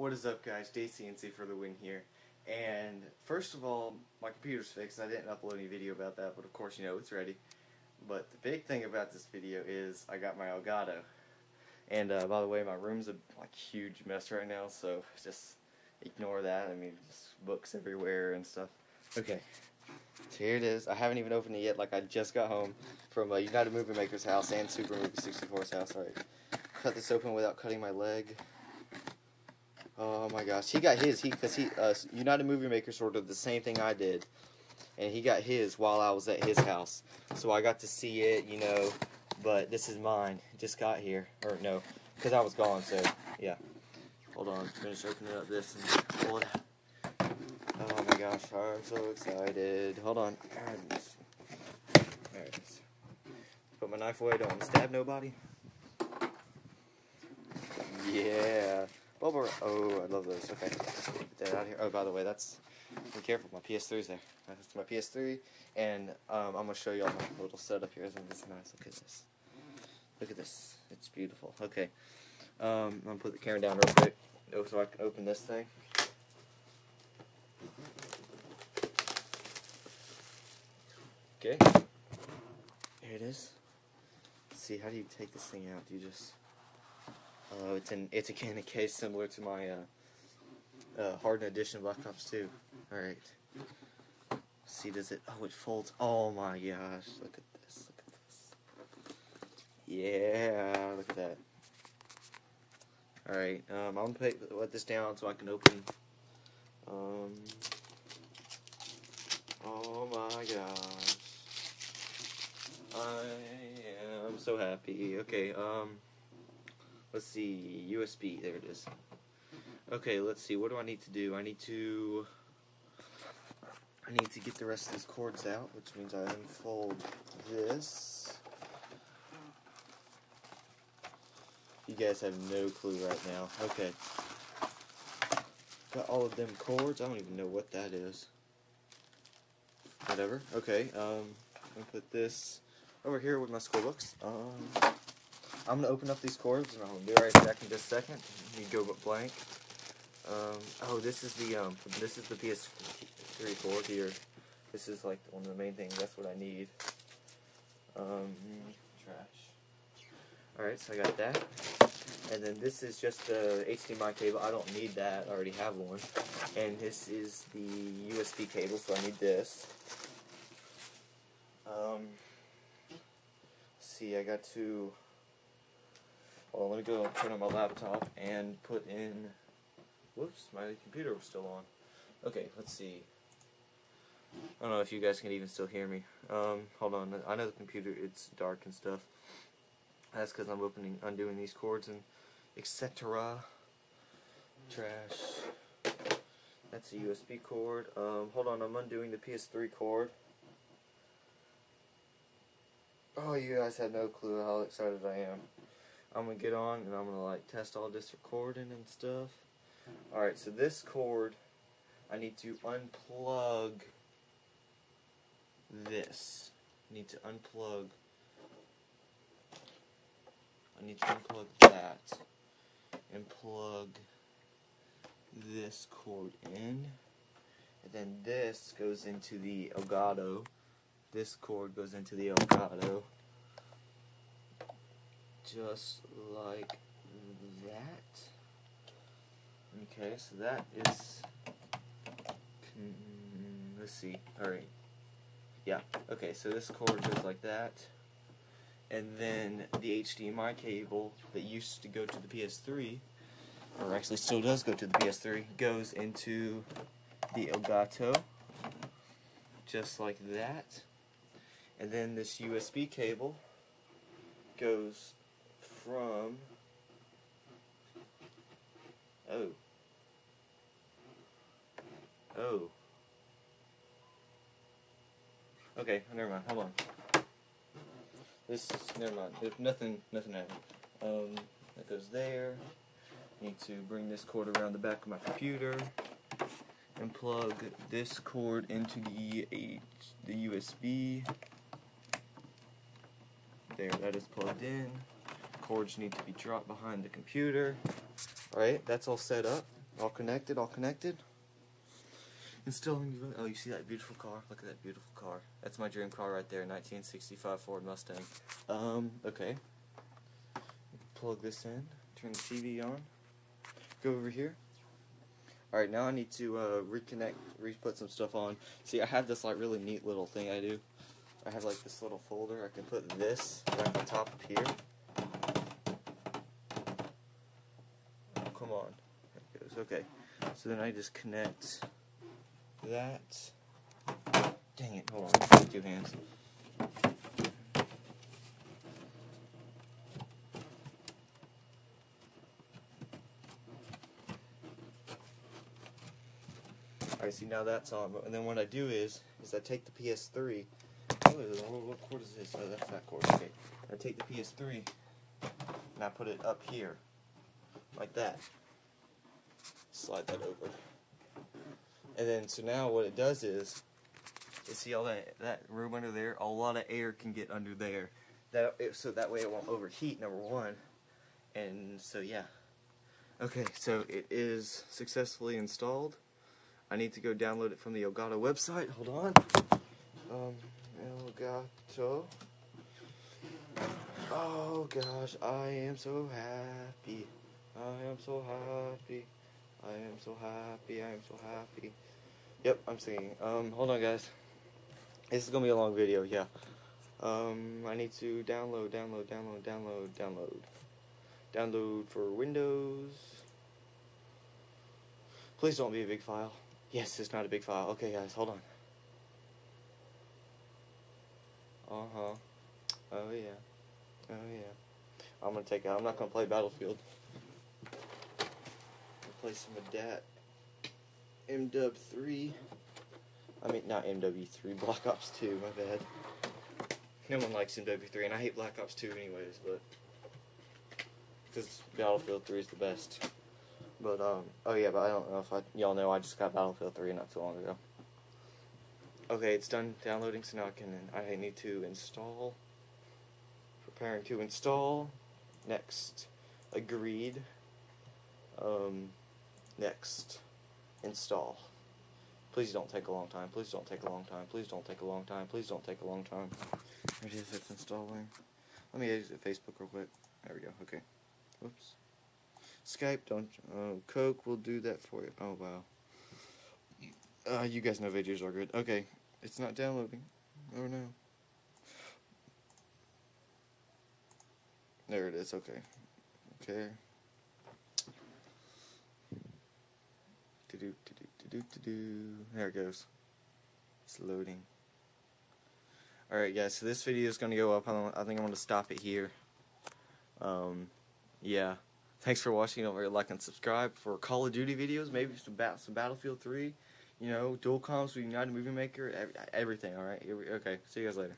What is up, guys? JTNT for the win here. And first of all, my computer's fixed. I didn't upload any video about that, but of course, you know it's ready. But the big thing about this video is I got my Elgato. And uh, by the way, my room's a like huge mess right now, so just ignore that. I mean, just books everywhere and stuff. Okay, so here it is. I haven't even opened it yet. Like I just got home from uh, United Movie Maker's house and Super Movie 64's house. All right, cut this open without cutting my leg. Oh my gosh, he got his. He because he uh, United Movie Maker ordered the same thing I did, and he got his while I was at his house. So I got to see it, you know. But this is mine. Just got here, or no, because I was gone. So yeah. Hold on, finish opening up this and pull it out. Oh my gosh, I'm so excited. Hold on. There it is. Put my knife away. Don't stab nobody. Yeah. Bubble. Oh, I love those. Okay. Get that out here. Oh, by the way, that's. Be careful. My PS3's there. That's my PS3, and um, I'm gonna show y'all my little setup here. Isn't this nice? Look at this. Look at this. It's beautiful. Okay. Um, I'm gonna put the camera down real quick, oh, so I can open this thing. Okay. Here it is. Let's see, how do you take this thing out? Do you just? Oh, it's in it's a in a case similar to my uh, uh, Hardened Edition Black Ops 2. All right. See, does it? Oh, it folds. Oh my gosh! Look at this! Look at this! Yeah, look at that. All right. Um, I'm gonna put let this down so I can open. Um. Oh my gosh! I am so happy. Okay. Um. Let's see. USB. There it is. Okay. Let's see. What do I need to do? I need to. I need to get the rest of these cords out, which means I unfold this. You guys have no clue right now. Okay. Got all of them cords. I don't even know what that is. Whatever. Okay. Um, I'm gonna put this over here with my school books. Um, I'm gonna open up these cords, and I'll it right back in just a second. You go blank. Um, oh, this is the um, this is the PS3 cord here. This is like one of the main things. That's what I need. Um, trash. All right, so I got that. And then this is just the HDMI cable. I don't need that. I already have one. And this is the USB cable, so I need this. Um, see, I got to. Well, let me go turn on my laptop and put in. Whoops, my computer was still on. Okay, let's see. I don't know if you guys can even still hear me. Um, hold on. I know the computer, it's dark and stuff. That's because I'm opening, undoing these cords and etc. Trash. That's a USB cord. Um, hold on, I'm undoing the PS3 cord. Oh, you guys have no clue how excited I am. I'm gonna get on and I'm gonna like test all this recording and stuff. Alright, so this cord, I need to unplug this. I need to unplug. I need to unplug that and plug this cord in. And then this goes into the Elgato. This cord goes into the Elgato. Just like that. Okay, so that is. Let's see. Alright. Yeah, okay, so this cord goes like that. And then the HDMI cable that used to go to the PS3, or actually still does go to the PS3, goes into the Elgato. Just like that. And then this USB cable goes from. Oh. Oh. Okay, never mind. Hold on. This never mind. If nothing, nothing happened. Um, that goes there. Need to bring this cord around the back of my computer and plug this cord into the H, the USB. There, that is plugged in. Cords need to be dropped behind the computer. Alright, that's all set up. All connected, all connected. Installing. Oh, you see that beautiful car? Look at that beautiful car. That's my dream car right there, 1965 Ford Mustang. Um, okay. Plug this in. Turn the TV on. Go over here. Alright, now I need to uh, reconnect, re-put some stuff on. See, I have this like really neat little thing I do. I have like this little folder. I can put this right on top of here. Oh, come on. There it goes. Okay. So then I just connect that. Dang it, hold on. Two hands. Alright, see now that's on. And then what I do is, is I take the PS3. Oh, what cord is this? Oh, that's that cord. Okay. I take the PS3 and I put it up here. Like that. Slide that over. And then, so now what it does is, you see all that, that room under there? A lot of air can get under there. That So that way it won't overheat, number one. And so, yeah. Okay, so it is successfully installed. I need to go download it from the Elgato website. Hold on. Um, Elgato. Oh gosh, I am so happy. I am so happy. I am so happy. I am so happy. Yep, I'm singing. Um, hold on, guys. This is gonna be a long video. Yeah. Um, I need to download, download, download, download, download, download for Windows. Please don't be a big file. Yes, it's not a big file. Okay, guys, hold on. Uh-huh. Oh, yeah. Oh, yeah. I'm gonna take out. I'm not gonna play Battlefield. Play some of that. MW3. I mean, not MW3, Black Ops 2, my bad. No one likes MW3, and I hate Black Ops 2 anyways, but... Because Battlefield 3 is the best. But, um, oh yeah, but I don't know if I, y'all know I just got Battlefield 3 not too long ago. Okay, it's done downloading, so now I can, I need to install. Preparing to install. Next. Agreed. Um, next. Install. Please don't take a long time. Please don't take a long time. Please don't take a long time. Please don't take a long time. It is, it's installing. Let me exit Facebook real quick. There we go, okay. Whoops. Skype, don't. Uh, Coke will do that for you. Oh wow. Uh, you guys know videos are good. Okay, it's not downloading. Oh no. There it is. Okay. Okay. Do do do do. There it goes. It's loading. Alright guys, so this video is going to go up. I think I'm going to stop it here. Um, yeah. Thanks for watching. Don't forget to like and subscribe for Call of Duty videos, maybe some, bat some Battlefield 3, you know, dual comps with United Movie Maker, everything, alright? Okay, see you guys later.